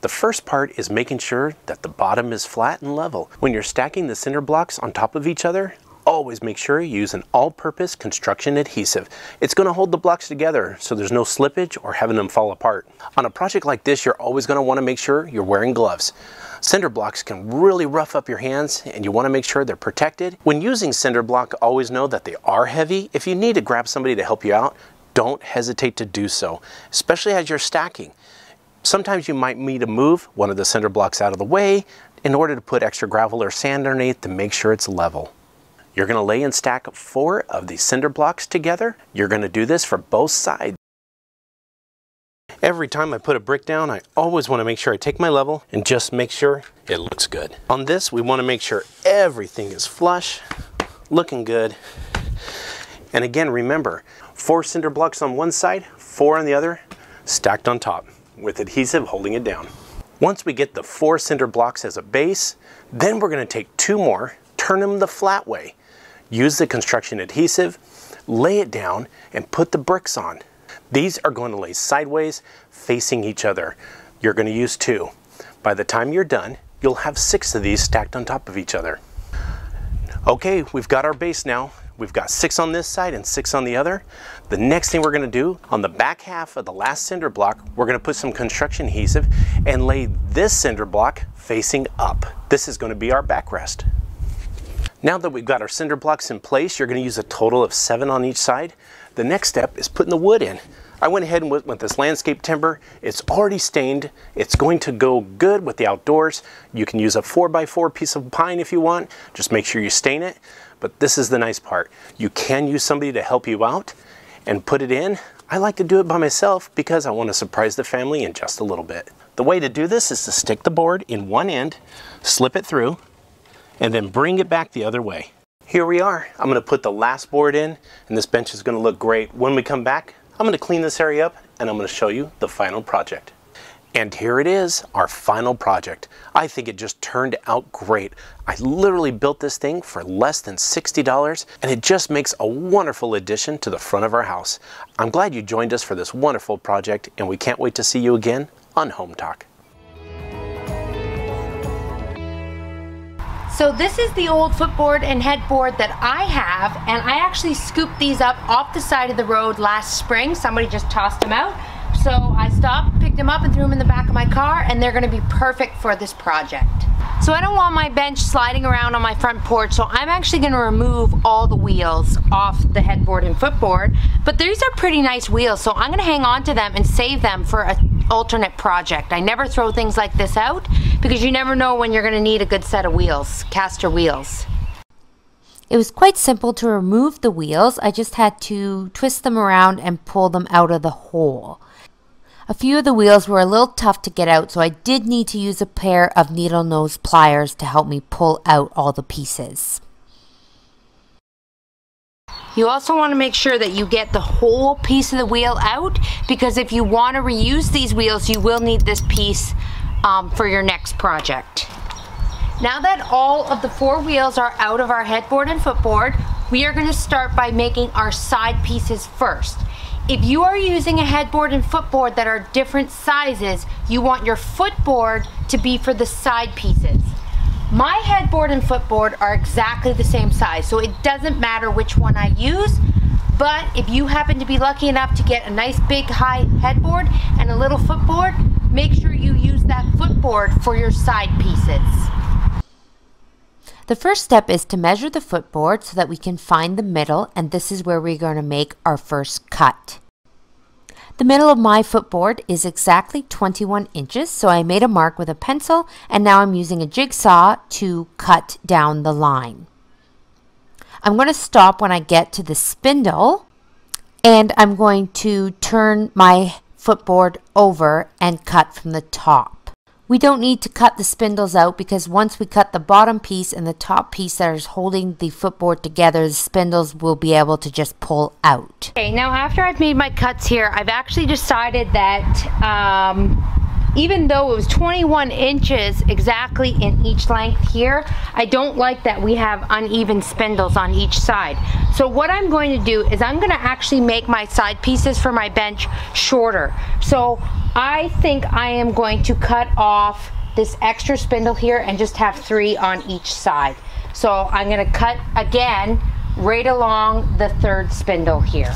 The first part is making sure that the bottom is flat and level. When you're stacking the cinder blocks on top of each other, always make sure you use an all-purpose construction adhesive. It's going to hold the blocks together so there's no slippage or having them fall apart. On a project like this, you're always going to want to make sure you're wearing gloves. Cinder blocks can really rough up your hands and you want to make sure they're protected. When using cinder block, always know that they are heavy. If you need to grab somebody to help you out, don't hesitate to do so, especially as you're stacking. Sometimes you might need to move one of the cinder blocks out of the way in order to put extra gravel or sand underneath to make sure it's level. You're going to lay and stack four of these cinder blocks together. You're going to do this for both sides. Every time I put a brick down, I always want to make sure I take my level and just make sure it looks good. On this, we want to make sure everything is flush, looking good. And again, remember, four cinder blocks on one side, four on the other, stacked on top with adhesive holding it down. Once we get the four cinder blocks as a base, then we're going to take two more, turn them the flat way, use the construction adhesive, lay it down, and put the bricks on. These are going to lay sideways, facing each other. You're going to use two. By the time you're done, you'll have six of these stacked on top of each other. Okay, we've got our base now. We've got six on this side and six on the other. The next thing we're gonna do, on the back half of the last cinder block, we're gonna put some construction adhesive and lay this cinder block facing up. This is gonna be our backrest. Now that we've got our cinder blocks in place, you're gonna use a total of seven on each side. The next step is putting the wood in. I went ahead and went with this landscape timber. It's already stained. It's going to go good with the outdoors. You can use a 4x4 piece of pine if you want. Just make sure you stain it. But this is the nice part. You can use somebody to help you out and put it in. I like to do it by myself because I want to surprise the family in just a little bit. The way to do this is to stick the board in one end, slip it through, and then bring it back the other way. Here we are. I'm gonna put the last board in and this bench is gonna look great. When we come back, I'm gonna clean this area up and I'm gonna show you the final project. And here it is, our final project. I think it just turned out great. I literally built this thing for less than $60 and it just makes a wonderful addition to the front of our house. I'm glad you joined us for this wonderful project and we can't wait to see you again on Hometalk. So this is the old footboard and headboard that I have and I actually scooped these up off the side of the road last spring. Somebody just tossed them out. So I stopped, picked them up and threw them in the back of my car and they're gonna be perfect for this project. So I don't want my bench sliding around on my front porch, so I'm actually gonna remove all the wheels off the headboard and footboard. But these are pretty nice wheels, so I'm gonna hang on to them and save them for an alternate project. I never throw things like this out because you never know when you're gonna need a good set of wheels, caster wheels. It was quite simple to remove the wheels. I just had to twist them around and pull them out of the hole. A few of the wheels were a little tough to get out, so I did need to use a pair of needle nose pliers to help me pull out all the pieces. You also want to make sure that you get the whole piece of the wheel out because if you want to reuse these wheels, you will need this piece um, for your next project. Now that all of the four wheels are out of our headboard and footboard, we are going to start by making our side pieces first. If you are using a headboard and footboard that are different sizes, you want your footboard to be for the side pieces. My headboard and footboard are exactly the same size, so it doesn't matter which one I use, but if you happen to be lucky enough to get a nice big high headboard and a little footboard, make sure you use that footboard for your side pieces. The first step is to measure the footboard so that we can find the middle and this is where we're going to make our first cut. The middle of my footboard is exactly 21 inches so I made a mark with a pencil and now I'm using a jigsaw to cut down the line. I'm going to stop when I get to the spindle and I'm going to turn my footboard over and cut from the top. We don't need to cut the spindles out because once we cut the bottom piece and the top piece that is holding the footboard together, the spindles will be able to just pull out. Okay, now after I've made my cuts here, I've actually decided that um, even though it was 21 inches exactly in each length here, I don't like that we have uneven spindles on each side. So what I'm going to do is I'm gonna actually make my side pieces for my bench shorter. So I think I am going to cut off this extra spindle here and just have three on each side. So I'm gonna cut again right along the third spindle here.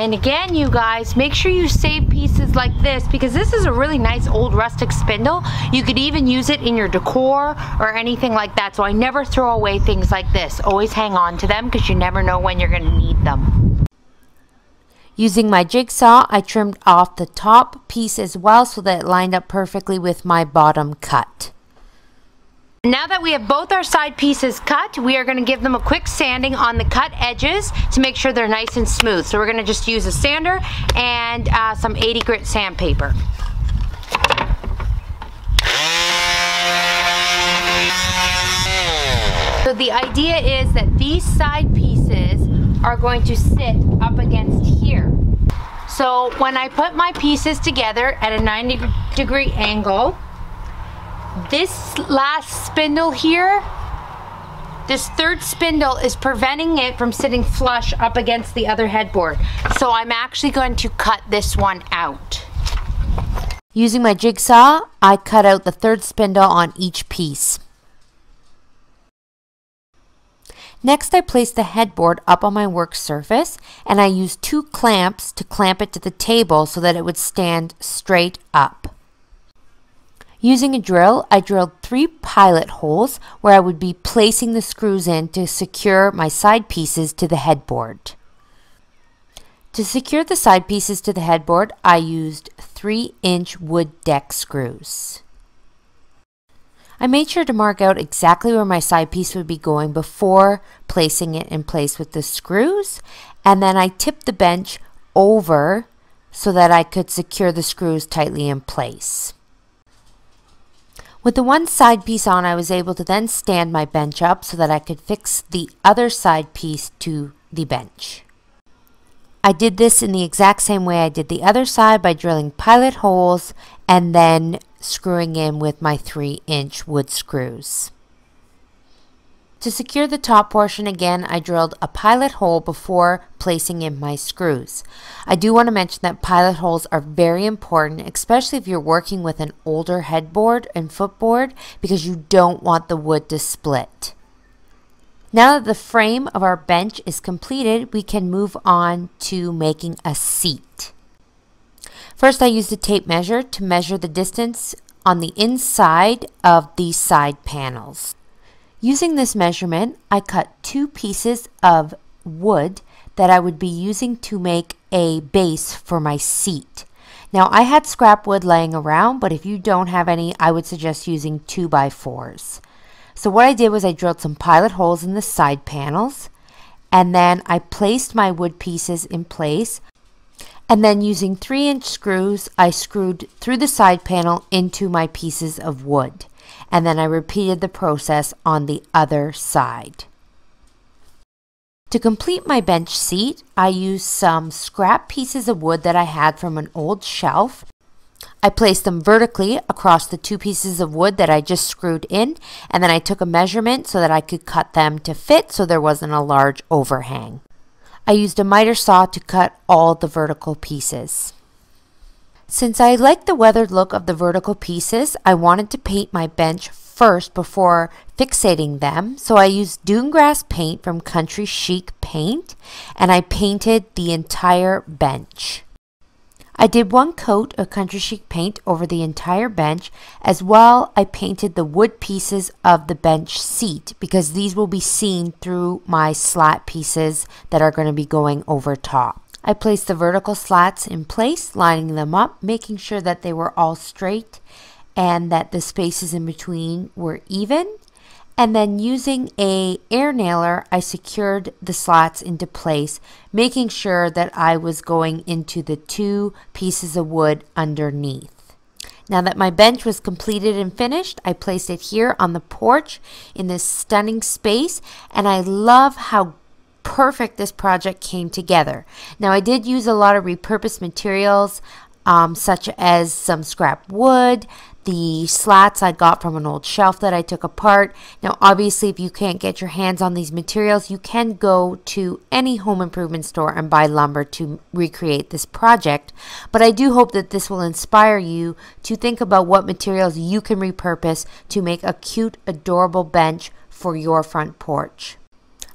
And again, you guys, make sure you save pieces like this because this is a really nice old rustic spindle. You could even use it in your decor or anything like that. So I never throw away things like this. Always hang on to them because you never know when you're gonna need them. Using my jigsaw, I trimmed off the top piece as well so that it lined up perfectly with my bottom cut. Now that we have both our side pieces cut, we are gonna give them a quick sanding on the cut edges to make sure they're nice and smooth. So we're gonna just use a sander and uh, some 80 grit sandpaper. So the idea is that these side pieces are going to sit up against here. So when I put my pieces together at a 90 degree angle, this last spindle here, this third spindle is preventing it from sitting flush up against the other headboard. So I'm actually going to cut this one out. Using my jigsaw, I cut out the third spindle on each piece. Next, I placed the headboard up on my work surface and I used two clamps to clamp it to the table so that it would stand straight up. Using a drill, I drilled three pilot holes where I would be placing the screws in to secure my side pieces to the headboard. To secure the side pieces to the headboard, I used 3 inch wood deck screws. I made sure to mark out exactly where my side piece would be going before placing it in place with the screws and then I tipped the bench over so that I could secure the screws tightly in place. With the one side piece on, I was able to then stand my bench up so that I could fix the other side piece to the bench. I did this in the exact same way I did the other side by drilling pilot holes and then screwing in with my 3 inch wood screws. To secure the top portion again, I drilled a pilot hole before placing in my screws. I do want to mention that pilot holes are very important, especially if you're working with an older headboard and footboard because you don't want the wood to split. Now that the frame of our bench is completed, we can move on to making a seat. First, I used a tape measure to measure the distance on the inside of these side panels. Using this measurement, I cut two pieces of wood that I would be using to make a base for my seat. Now I had scrap wood laying around, but if you don't have any, I would suggest using 2 by 4s So what I did was I drilled some pilot holes in the side panels, and then I placed my wood pieces in place, and then using 3 inch screws, I screwed through the side panel into my pieces of wood and then I repeated the process on the other side. To complete my bench seat, I used some scrap pieces of wood that I had from an old shelf. I placed them vertically across the two pieces of wood that I just screwed in, and then I took a measurement so that I could cut them to fit so there wasn't a large overhang. I used a miter saw to cut all the vertical pieces. Since I like the weathered look of the vertical pieces, I wanted to paint my bench first before fixating them. So I used Dunegrass paint from Country Chic Paint and I painted the entire bench. I did one coat of Country Chic paint over the entire bench as well I painted the wood pieces of the bench seat because these will be seen through my slat pieces that are going to be going over top. I placed the vertical slats in place, lining them up, making sure that they were all straight and that the spaces in between were even. And then using a air nailer, I secured the slats into place, making sure that I was going into the two pieces of wood underneath. Now that my bench was completed and finished, I placed it here on the porch in this stunning space. And I love how perfect this project came together. Now I did use a lot of repurposed materials um, such as some scrap wood, the slats I got from an old shelf that I took apart. Now, obviously, if you can't get your hands on these materials, you can go to any home improvement store and buy lumber to recreate this project. But I do hope that this will inspire you to think about what materials you can repurpose to make a cute, adorable bench for your front porch.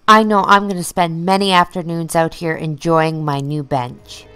I know I'm going to spend many afternoons out here enjoying my new bench.